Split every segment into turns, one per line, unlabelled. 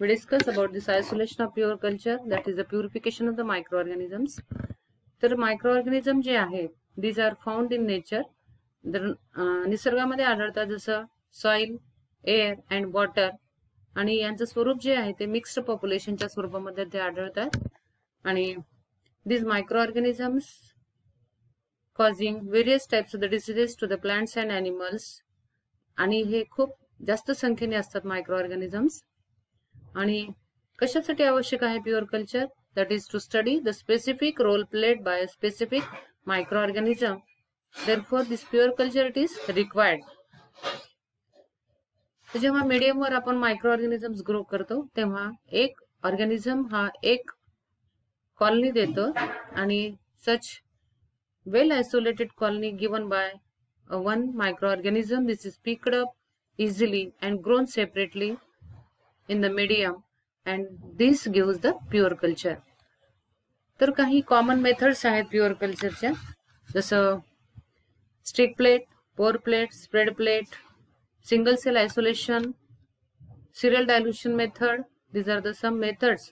We discuss about this isolation of pure culture, that is the purification of the microorganisms. तर microorganism जे आहेत these are found in nature तर निसर्गामध्ये आढळतात जसं सॉइल एअर अँड वॉटर आणि यांचं स्वरूप जे आहे ते मिक्स्ड पॉप्युलेशनच्या स्वरूपामध्ये ते आढळतात आणि these micro organisms causing various types of the diseases to the plants and animals आणि हे खूप जास्त संख्येने असतात मायक्रो ऑर्गॅनिझम्स आणि कशासाठी आवश्यक आहे pure culture that is to study the specific role played by a specific micro organism there for this pure culture it is required जेव्हा मीडियमवर आपण मायक्रो ऑर्गॅनिझम्स ग्रो करतो तेव्हा एक ऑर्गॅनिझम हा एक कॉलनी देतो आणि such well isolated colony given by one micro organism this is picked up easily and grown separately in the medium and this gives the pure culture. तर काही common methods आहेत प्युअर कल्चरच्या जसं streak plate pour plate spread plate single cell isolation serial dilution method these are the some methods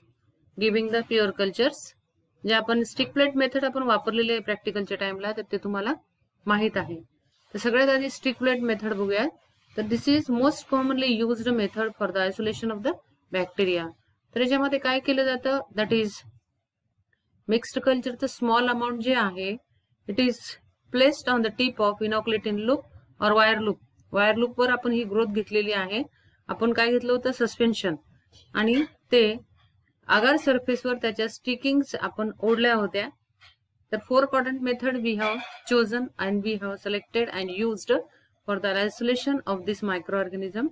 giving the pure cultures जे आपण stick plate method आपण वापरलेले आहे प्रॅक्टिकलच्या टाइमला तर ते तुम्हाला माहीत आहे. तर सगळ्यात आधी स्टिक प्लेट मेथड बघूयात. तर this is most commonly used method for the isolation of the bacteria तर याच्यामध्ये काय केलं जातं? दॅट इज मिक्स्ड कल्चरचं स्मॉल अमाऊंट जे आहे it is placed on the tip of inoculating loop or wire loop wire लूपवर आपण ही ग्रोथ घेतलेली आहे. आपण काय घेतलं होतं? सस्पेन्शन आणि ते आगार सरफेसवर त्याच्या स्टिकिंग्स आपण ओढल्या होत्या. तर four quadrant method we have chosen and we have selected and used for the isolation of this micro organism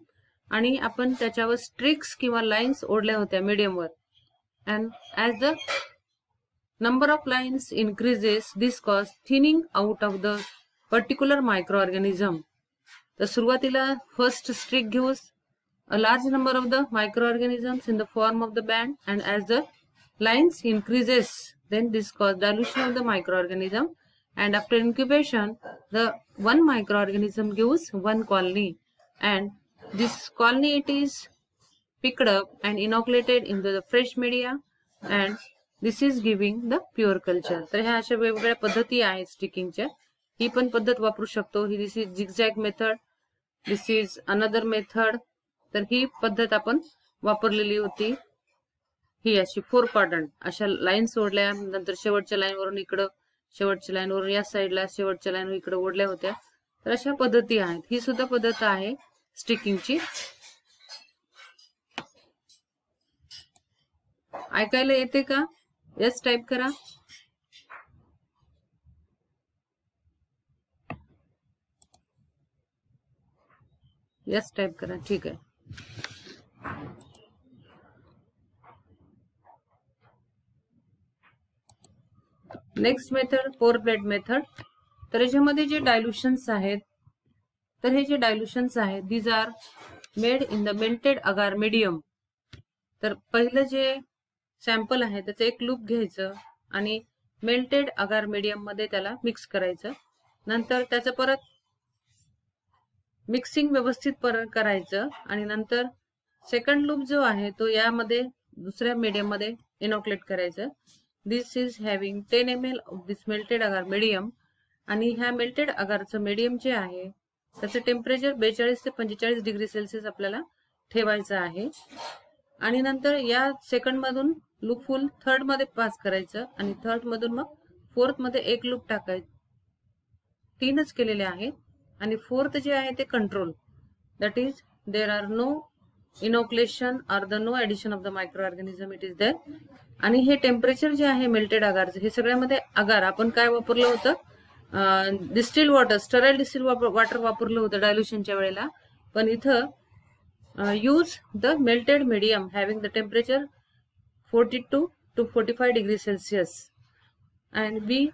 आणि आपण त्याच्यावर स्ट्रिक्स किंवा लाईन्स ओढल्या होत्या मिडियमवर and as the number of lines increases this cause thinning out of the particular micro organism तर सुरुवातीला first streak घेऊस. A large number of the micro organisms in the form of the band and as the lines increases then this cause dilution of the micro organism and after incubation the one microorganism gives one colony and this colony it is picked up and inoculated into the fresh media and this is giving the pure culture तर ह्या अशा वेगवेगळ्या पद्धती आहेत स्टिकिंगच्या ही पण पद्धत वापरू शकतो ही this is zigzag method this is another method तर ही पद्धत आपण वापरलेली होती ही अशी फोर क्वाड्रंट अशा लाईन सोडल्या नंतर शेवटच्या लाईनवरून इकडं शेवटच्या लाईनवरून या साईडला शेवटच्या लाईनवर इकडे ओढल्या होत्या. तर अशा पद्धती आहेत. ही सुद्धा पद्धत आहे स्टिकिंगची ऐकायला येते का? यस टाईप करा. यस टाईप करा. ठीक आहे. Next method pour plate method तर याच्यामध्ये जे डायल्युशन्स आहेत तर हे जे डायल्युशन्स आहेत these are made in the melted agar medium तर पहिलं जे सॅम्पल आहे त्याचं एक लूप घ्यायचं आणि मेल्टेड अगार मीडियममध्ये त्याला मिक्स करायचं. नंतर त्याचं परत मिक्सिंग व्यवस्थित परत करायचं आणि नंतर सेकंड लूप जो आहे तो यामध्ये दुसऱ्या मीडियममध्ये इनॉक्युलेट करायचं. This is having ten M L of this melted agar medium आणि ह्या मेल्टेड अगारचं मीडियम जे आहे त्याचं टेम्परेचर बेचाळीस ते पंचेचाळीस डिग्री सेल्सिअस आपल्याला ठेवायचं आहे. आणि नंतर या सेकंड मधून लूप फुल थर्डमध्ये पास करायचं आणि थर्ड मधून मग फोर्थमध्ये एक लूप टाकायचं तीनच केलेले आहेत आणि फोर्थ जे आहे ते control that is there are no inoculation are the no addition of the microorganism it is there आणि हे टेम्परेचर जे आहे मेल्टेड अगारचं हे सगळ्यामध्ये अगार आपण काय वापरलं होतं? Distil water sterile distil water वापरलं होतं डायल्युशनच्या वेळेला. पण इथं use the melted medium having the temperature forty two to forty five degree Celsius and we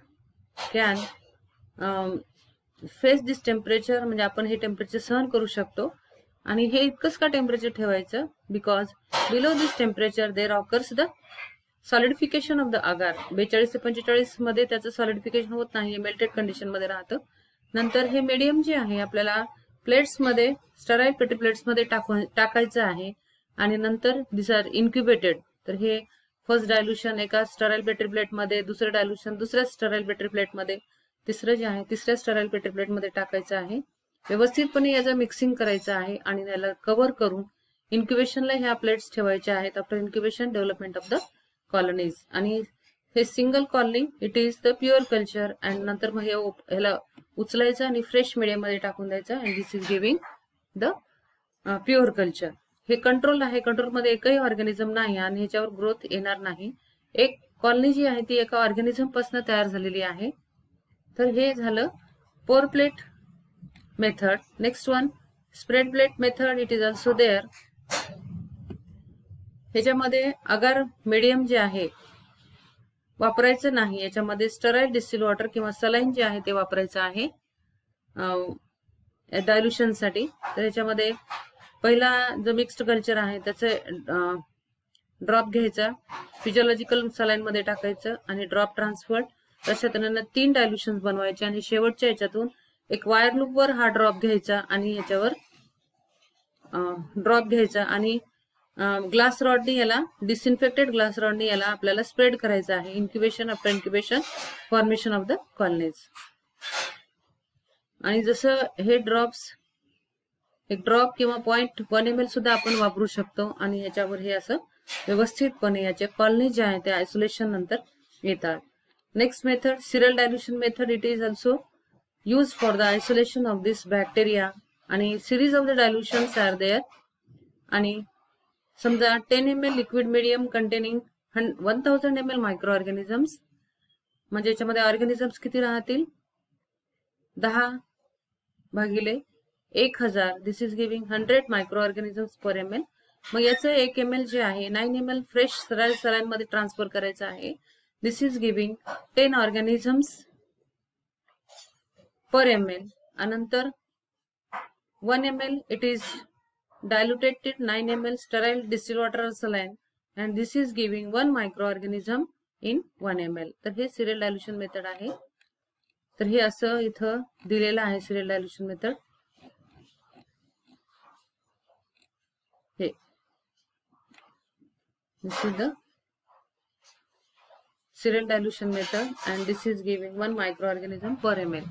can face this temperature म्हणजे आपण हे टेम्परेचर सहन करू शकतो. आणि हे इतकंच का टेम्परेचर ठेवायचं? Because below this temperature there occurs the solidification of the agar. बेचाळीस ते पंचेचाळीसमध्ये त्याचं सॉलिडिफिकेशन होत नाही मेल्टेड कंडिशनमध्ये राहतं. नंतर हे मीडियम जे आहे आपल्याला प्लेट्समध्ये स्टराईल पेटी प्लेट्समध्ये टाकायचं आहे. आणि नंतर दिस आर इन्क्युबेटेड तर हे फर्स्ट डायल्युशन एका स्टराईल प्लेट प्लेटमध्ये दुसरं डायल्युशन दुसऱ्या स्टराईल प्लेट प्लेटमध्ये तिसरं जे आहे तिसऱ्या स्टराईल बॅटरी प्लेटमध्ये टाकायचं आहे. व्यवस्थितपणे याचं मिक्सिंग करायचं आहे आणि याला कव्हर करून इन्क्युबेशनला ह्या प्लेट्स ठेवायच्या आहेत. After incubation development of the colonies आणि हे single colony it is the pure culture and नंतर मग हे ह्याला उचलायचं आणि फ्रेश मीडियममध्ये टाकून द्यायचं. And this is giving the pure culture हे कंट्रोल आहे कंट्रोलमध्ये एकही ऑर्गॅनिझम नाही आणि ह्याच्यावर ग्रोथ येणार नाही. एक कॉलनी जी आहे ती एका ऑर्गॅनिझमपासून तयार झालेली आहे. तर हे झालं pour plate method next one spread plate method it is also there ह्याच्यामध्ये अगर मीडियम जे आहे वापरायचं नाही याच्यामध्ये स्टराईल डिस्टिल वॉटर किंवा सलाईन जे आहे ते वापरायचं आहे डायल्युशनसाठी तर ह्याच्यामध्ये पहिला जो मिक्स्ड कल्चर आहे त्याचे ड्रॉप घ्यायचा फिजिओलॉजिकल सलाईनमध्ये टाकायचं आणि ड्रॉप ट्रान्सफर तशा त्यांना तीन डायल्युशन बनवायचे आणि शेवटच्या याच्यातून एक वायर लूपवर हा ड्रॉप घ्यायचा आणि ह्याच्यावर ड्रॉप घ्यायचा आणि ग्लास रॉडनी याला डिसइन्फेक्टेड ग्लास रॉडनी याला आपल्याला स्प्रेड करायचं आहे. Incubation after incubation formation of the colonies आणि जसं हे ड्रॉप्स एक ड्रॉप किंवा पॉइंट वन एम एल सुद्धा आपण वापरू शकतो आणि याच्यावर हे असं व्यवस्थितपणे याचे कॉलनी जे आहे ते आयसोलेशन नंतर येतात. Next method serial dilution method it is also use for the isolation of this bacteria आणि series of the dilutions are there आणि समजा ten M L liquid medium containing one thousand M L microorganisms म्हणजे याच्यामध्ये organisms किती राहतील? दहा भागिले एक हजार. This is giving hundred microorganisms per M L मग याचं एक एम एल जे आहे nine M L fresh सराळ सरांमध्ये transfer करायचं आहे. This is giving ten organisms per M L नंतर one M L it is diluted 9 ml sterile distilled water saline and this is giving one microorganism in 1 ml. तर हे serial dilution method आहे. तर हे असं इथं दिलेलं आहे सिरियल डायल्युशन मेथड हे. This is the serial dilution method and this is giving one microorganism per M L